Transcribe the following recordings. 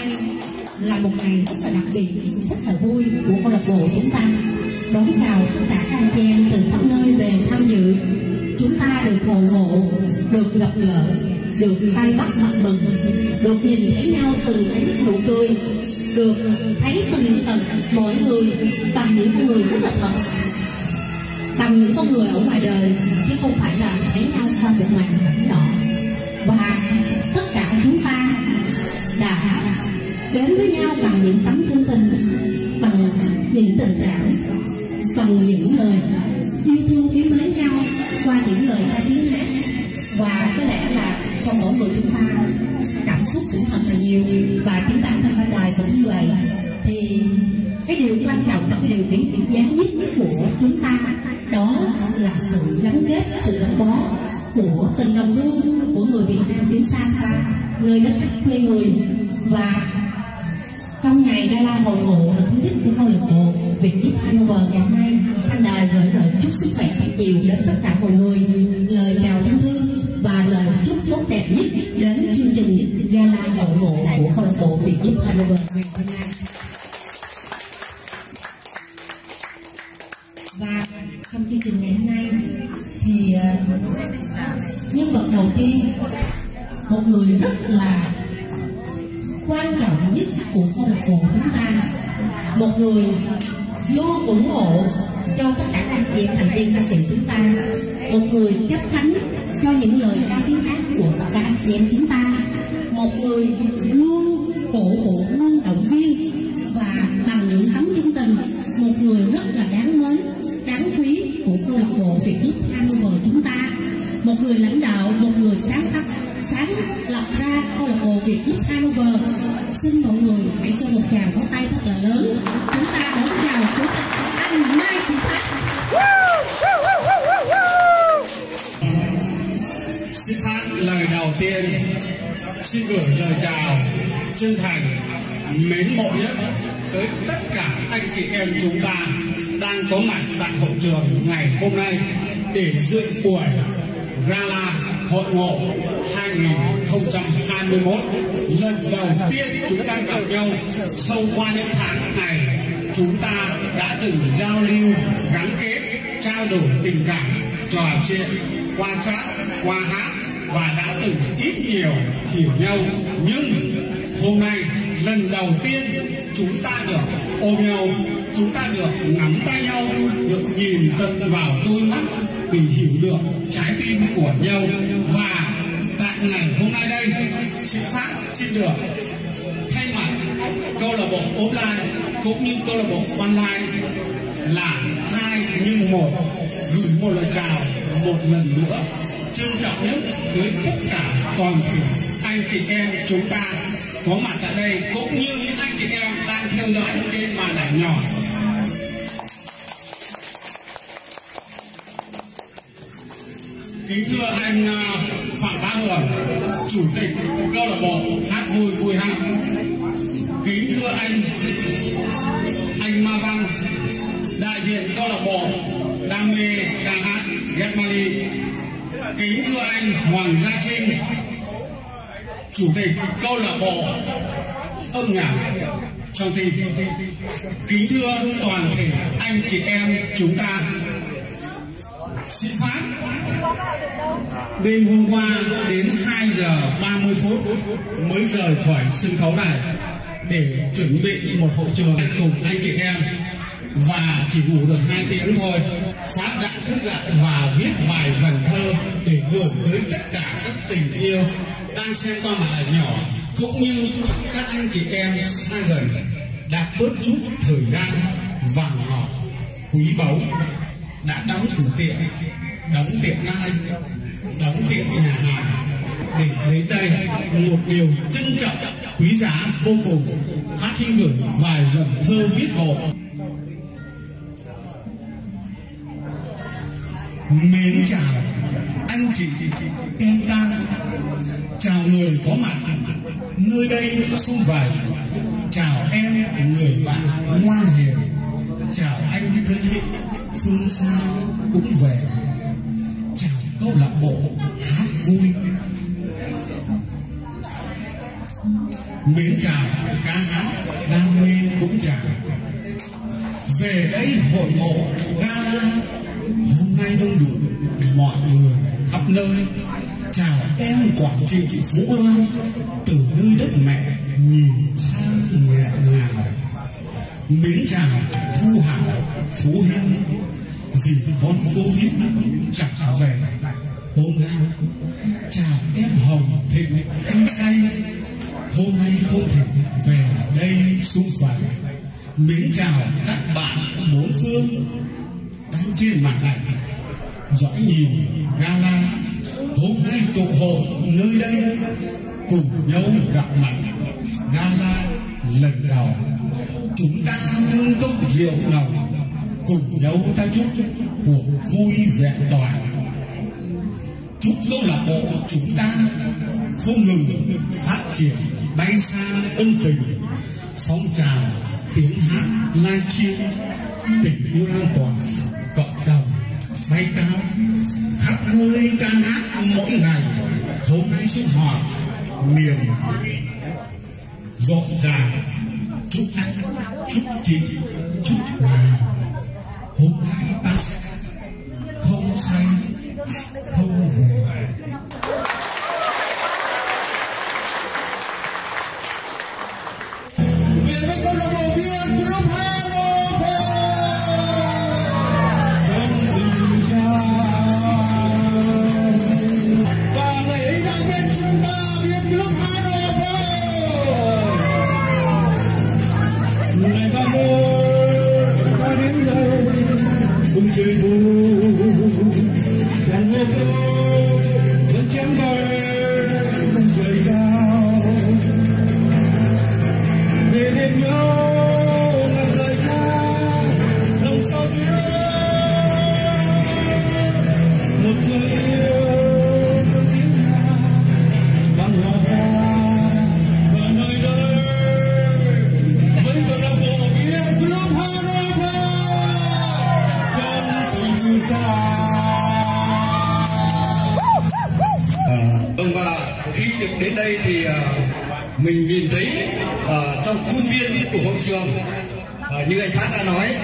nay là một ngày rất là đặc biệt rất là vui của câu lạc bộ chúng ta. Đón chào tất cả các anh chị em từ khắp nơi về tham dự. Chúng ta được hội ngộ được gặp gỡ, được tay bắt mặt mừng, được nhìn thấy nhau từng ánh nụ cười, được thấy từng tầng mỗi người bằng những con người rất là thật. Bằng những con người ở ngoài đời, chứ không phải là thấy nhau qua một màn ảnh nhỏ. Và tất cả chúng ta đã đến với nhau bằng những tấm chân tình bằng những tình cảm, bằng những lời yêu thương kiếm mến nhau qua những lời ca tiếng hát và có lẽ là trong mỗi người chúng ta, cảm xúc cũng thật là nhiều và tiếng bản thân ban đài cũng như vậy. Thì cái điều quan trọng và cái điều điểm giá nhất của chúng ta đó là sự gắn kết, sự gắn bó của tình đồng hương của người Việt Nam chúng xa xa, nơi đất khách quê người và trong ngày gala hội ngộ lần thứ nhất của câu lạc bộ. Việt Giúp Hanover ngày nay thanh đài gửi lời chúc sức khỏe thật nhiều đến tất cả mọi người. Lời chào thân thương và lời chúc tốt đẹp nhất đến chương trình gala hội ngộ của câu lạc bộ Việt Giúp Hanover ngày hôm nay một người lãnh đạo, một người sáng tác, sáng lập ra câu lạc bộ Việt Đức Hanover xin mọi người hãy cho một tràng pháo tay thật là lớn. Chúng ta đón chào chủ tịch anh Mai Sĩ Phát. Sĩ Phát lời đầu tiên. Xin gửi lời chào chân thành, mến mộ nhất tới tất cả anh chị em chúng ta đang có mặt tại hội trường ngày hôm nay để dự buổi gala hội ngộ 2021 lần đầu tiên chúng ta gặp nhau sau qua những tháng này chúng ta đã từng giao lưu, gắn kết, trao đổi tình cảm, trò chuyện, qua chat, qua hát và đã từng ít nhiều hiểu nhau. Nhưng hôm nay, lần đầu tiên chúng ta được ôm nhau, chúng ta được nắm tay nhau, được nhìn tận vào đôi mắt để hiểu được trái tim của nhau. Và tại ngày hôm nay đây chị phát xin được thay mặt câu lạc bộ offline cũng như câu lạc bộ online là hai nhưng một, gửi một lời chào một lần nữa. Trân trọng nhất với tất cả toàn thể anh chị em chúng ta có mặt tại đây, cũng như những anh chị em đang theo dõi trên màn ảnh nhỏ. Kính thưa anh à, phạm bá hường chủ tịch câu lạc bộ hát vui vui hát. Kính thưa anh anh ma văn, đại diện câu lạc bộ đam mê ca hát ghét mali. Kính thưa anh, Hoàng Gia Trinh, chủ tịch câu lạc bộ âm nhạc. Trong tim kính thưa toàn thể anh chị em chúng ta. Xin phát đêm hôm qua đến 2 giờ 30 phút mới rời khỏi sân khấu này để chuẩn bị một hội trường cùng anh chị em và chỉ ngủ được hai tiếng thôi. Pháp đã thức lại và viết vài vần thơ để gửi tới tất cả các tình yêu đang xem qua màn ảnh nhỏ, cũng như các anh chị em xa gần đã bớt chút thời gian vàng ngọc quý báu đã đóng cửa tiệm đóng tiệm nai đóng tiệm nhà hàng, để đến đây một điều trân trọng, quý giá vô cùng. Hát xin gửi vài dòng thơ viết hộ. Mến chào anh chị, em ta chào người có mặt. Nơi đây xung vầy, chào em người bạn ngoan hiền. Chào anh thân hữu phương xa cũng về câu lạc bộ hát vui. Mến chào ca hát, đam mê cũng chào. Về đây hội ngộ ga hôm nay đông đủ, mọi người khắp nơi. Chào em quảng trị vũ loan, từ nơi đất mẹ nhìn sang nhẹ ngào. Mến chào thu hảo phú hiên vì con covid chẳng về hôm nay chào em hồng thịnh em say hôm nay không thể về đây, xung quanh. Mến chào các bạn bốn phương đang trên mặt ảnh dõi nhìn gala. Hôm nay tụ hội nơi đây, cùng nhau gặp mặt gala lần đầu. Chúng ta nâng cốc rượu nồng cùng nhau ta chúc cuộc vui vẹn toàn chúc câu lạc bộ chúng ta không ngừng phát triển, bay xa ân tình phong trào, tiếng hát lai chiêu tình yêu lan tỏa cộng đồng, bay cao. Khắp nơi ca hát mỗi ngày, hôm nay sinh hoạt vui rộn ràng, chúc anh, chúc chị. Không à, như anh Phát đã nói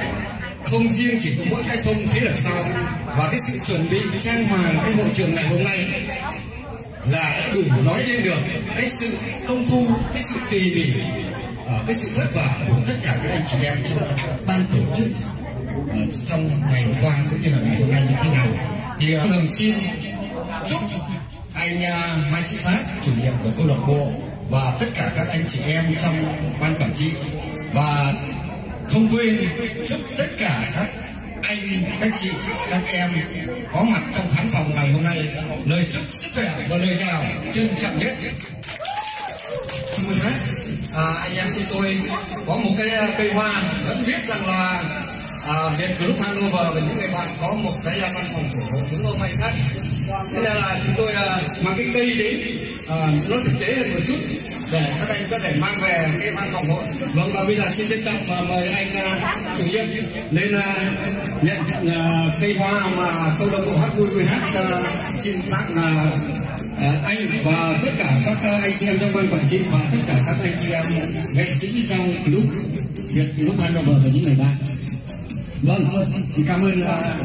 không riêng chỉ có mỗi cái phong phía đằng sau và cái sự chuẩn bị trang hoàng cái hội trường ngày hôm nay là đã đủ nói lên được cái sự công phu cái sự tỉ mỉ ờ, cái sự vất vả của tất cả các anh chị em trong ban tổ chức ờ, trong ngày hôm qua cũng như là ngày hôm nay như thế nào. Thì à, thường xin chúc anh Mai Sĩ Phát chủ nhiệm của câu lạc bộ và tất cả các anh chị em trong ban quản trị và không quên chúc tất cả các anh các chị các em có mặt trong khán phòng ngày hôm nay. Lời chúc sức khỏe và lời chào trân trọng nhất. Mười hát à, anh em chúng tôi có một cái à, cây hoa vẫn viết rằng là à, Việt Group Hanover và những người bạn có một cái à, văn phòng của chúng tôi may khác thế nên là chúng tôi uh, mang cái cây đến uh, nó thực tế hơn một chút để các anh có thể mang về cái văn phòng hội. Vâng và bây giờ xin trân trọng và mời anh uh, chủ nhiệm. Lên uh, nhận uh, cây hoa mà câu lạc bộ hát vui vui hát uh, xin bác là anh và tất cả các uh, anh chị em trong ban quản trị và tất cả các anh chị em nghệ sĩ trong lúc Việt lúc Hanover và những người bạn vâng. Cảm ơn à,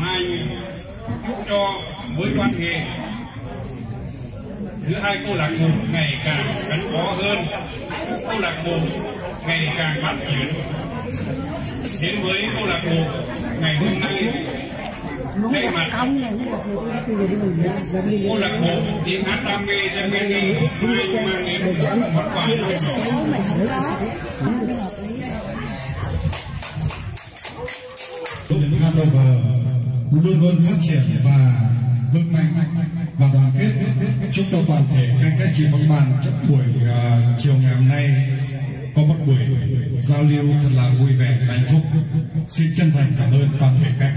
mai chúc cho mối quan hệ giữa hai câu lạc bộ ngày càng gắn bó hơn. Câu lạc bộ ngày càng phát triển. Đến với câu lạc bộ ngày hôm nay thay mặt câu lạc bộ tiếng hát đam mê cho nghe đi hai mang đến món quà Hanover luôn luôn phát triển và vững mạnh. Và đoàn cho toàn thể các các chị các bàn trong buổi uh, chiều ngày hôm nay. Có một buổi giao lưu thật là vui vẻ và hạnh phúc. Xin chân thành cảm ơn toàn thể các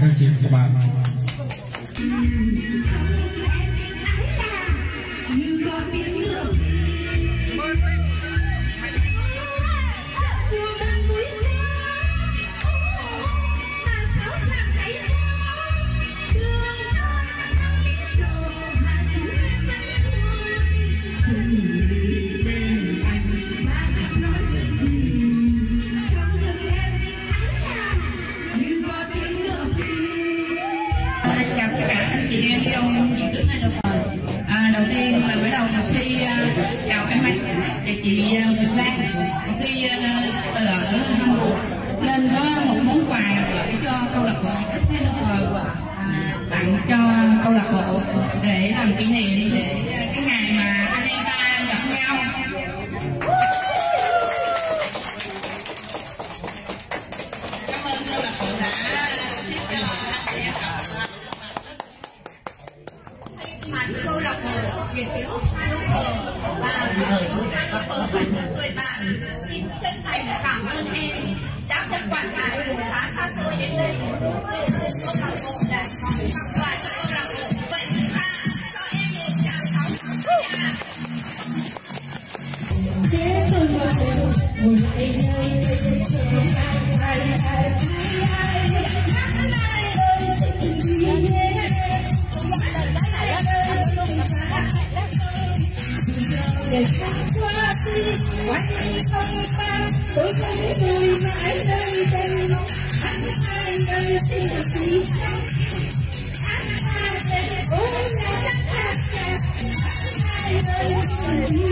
để làm để tháng qua đi quanh không tan tôi không tôi mãi nơi đây anh ai ơi xin được gì anh ai sẽ ôi là chắc chắc anh ai ơi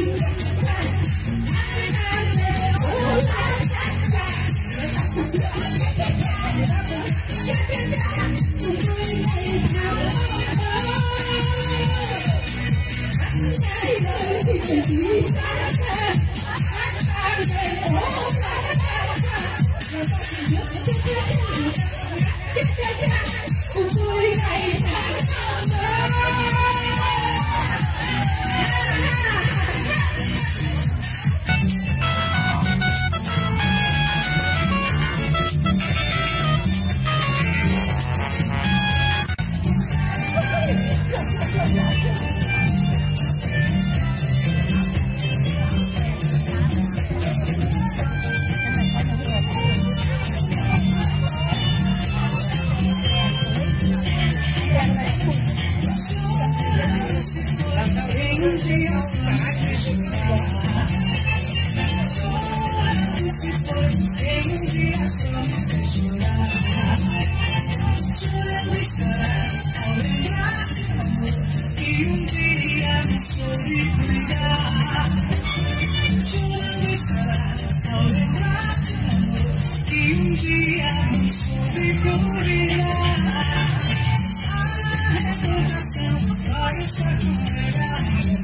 Thank you.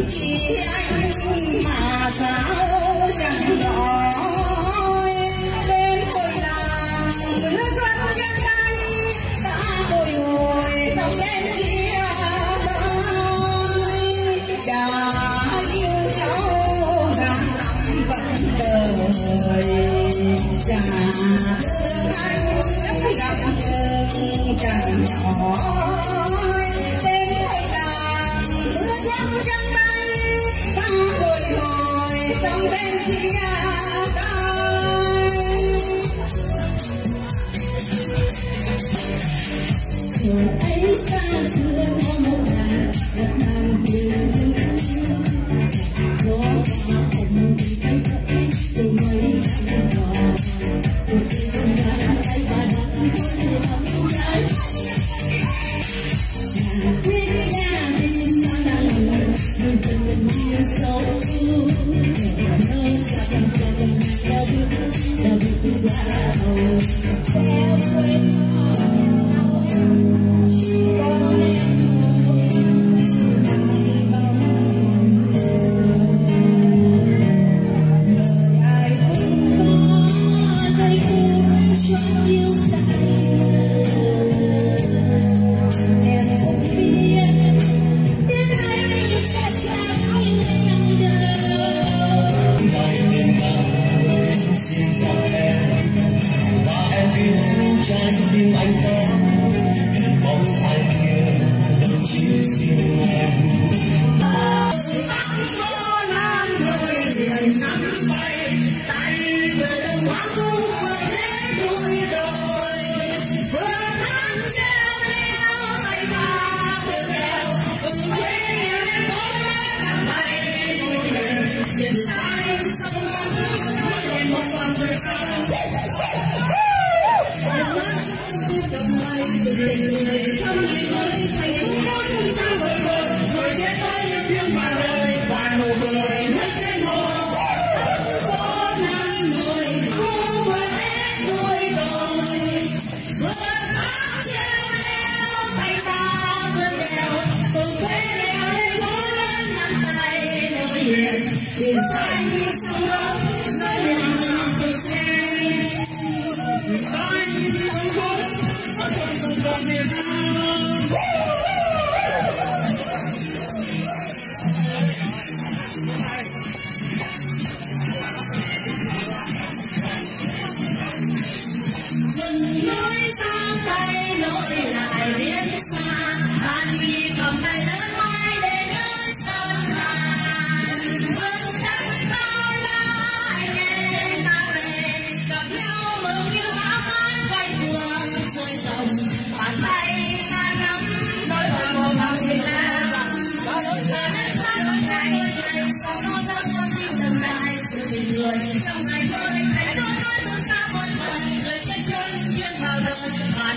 Chẳng chỉ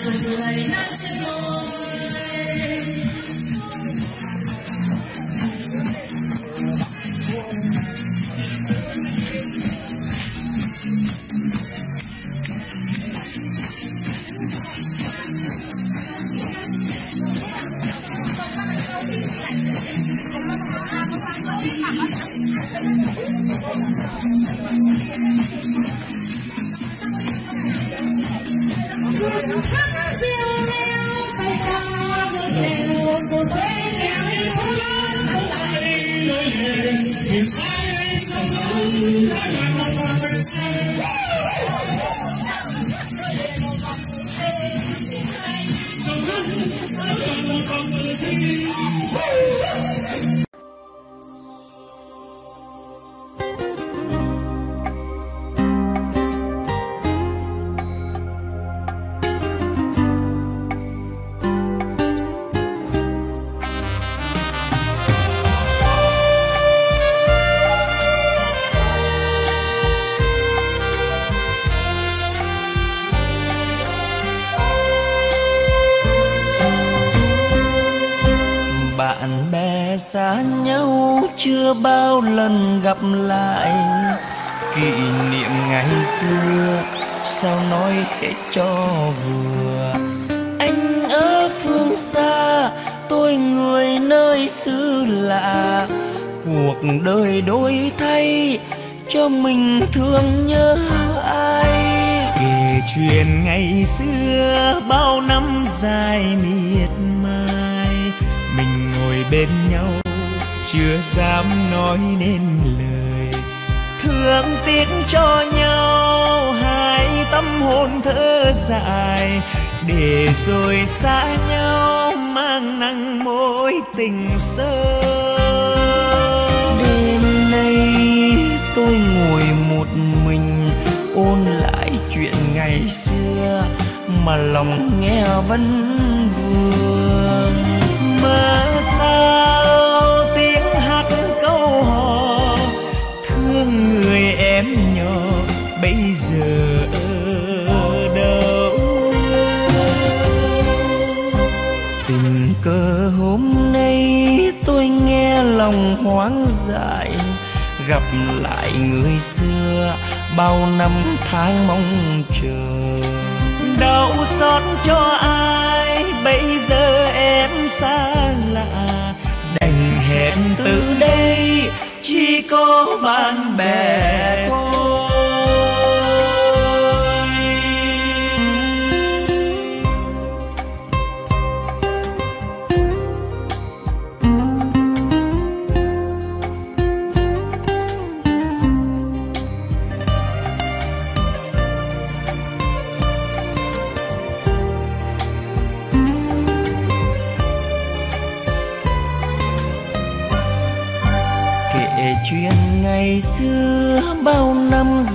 Đời Và tay nối liền biển xanh sông lớn đã là một vòng bên bạn chưa bao lần gặp lại. Kỷ niệm ngày xưa, sao nói hết cho vừa? Anh ở phương xa, tôi người nơi xứ lạ. Cuộc đời đổi thay, cho mình thương nhớ ai? Kể chuyện ngày xưa, bao năm dài miệt mài. Mình ngồi bên nhau chưa dám nói nên lời. Thương tiếc cho nhau, hai tâm hồn thơ dài. Để rồi xa nhau, mang nắng mối tình sơ đêm nay tôi ngồi một mình, ôn lại chuyện ngày xưa mà lòng nghe vẫn vương. Mơ sao bây giờ ở đâu? Tình cờ hôm nay tôi nghe lòng hoang dại gặp lại người xưa bao năm tháng mong chờ. Đau xót cho ai, bây giờ em xa lạ. Đành hẹn từ đây, chỉ có bạn bè thôi.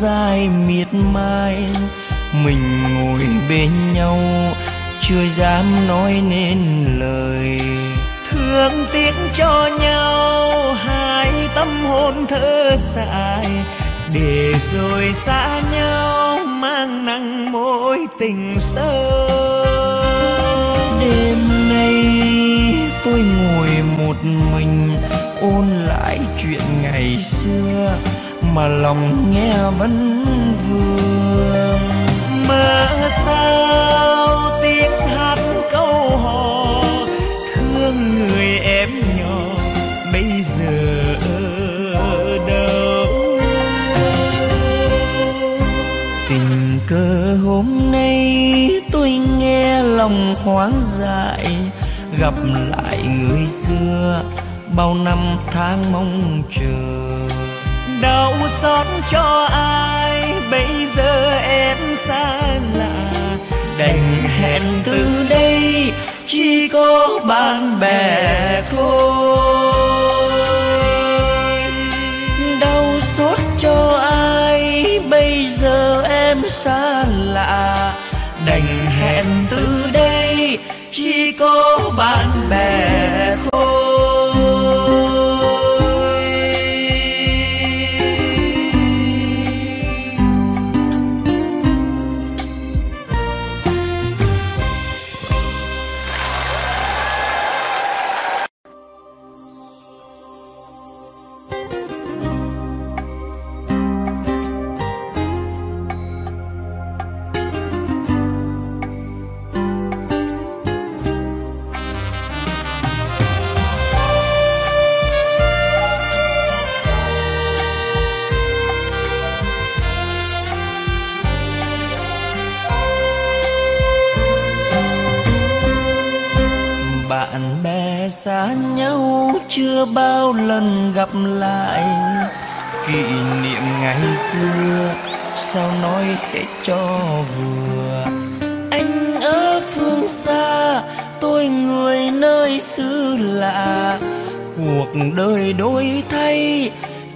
Dài miệt mài. Mình ngồi bên nhau, chưa dám nói nên lời. Thương tiếc cho nhau, hai tâm hồn thơ dại để rồi xa nhau, mang nặng mối tình sâu. Đêm nay tôi ngồi một mình, ôn lại chuyện ngày xưa mà lòng nghe vẫn vương. Mà sao tiếng hát câu hò, thương người em nhỏ, bây giờ đâu? Tình cờ hôm nay tôi nghe lòng khoáng dại, gặp lại người xưa, bao năm tháng mong chờ xót cho ai. Bây giờ em xa lạ, đành hẹn từ đây. Chỉ có bạn bè thôi. Đau xót cho ai? Bây giờ em xa lạ, đành hẹn từ đây. Chỉ có bạn bè chưa bao lần gặp lại. Kỷ niệm ngày xưa, sao nói hết cho vừa? Anh ở phương xa, tôi người nơi xứ lạ. Cuộc đời đổi thay,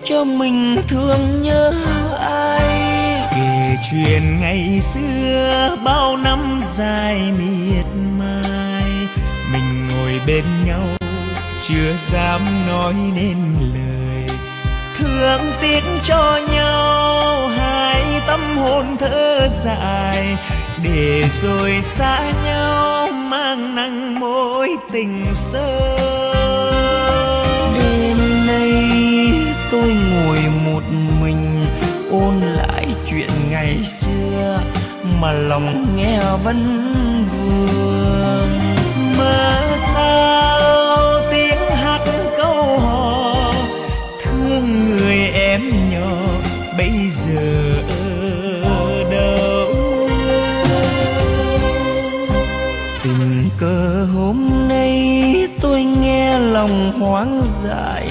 cho mình thương nhớ ai? Kể chuyện ngày xưa, bao năm dài miệt mài, mình ngồi bên nhau chưa dám nói nên lời. Thương tiếc cho nhau, hai tâm hồn thơ dài. Để rồi xa nhau, mang nắng mối tình sơ đêm nay tôi ngồi một mình, ôn lại chuyện ngày xưa. Mà lòng nghe vẫn vương hoang dại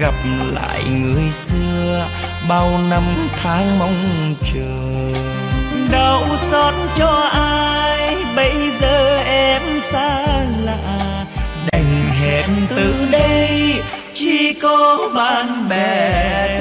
gặp lại người xưa bao năm tháng mong chờ. Đau xót cho ai, bây giờ em xa lạ. Đành hẹn từ đây, chỉ có bạn bè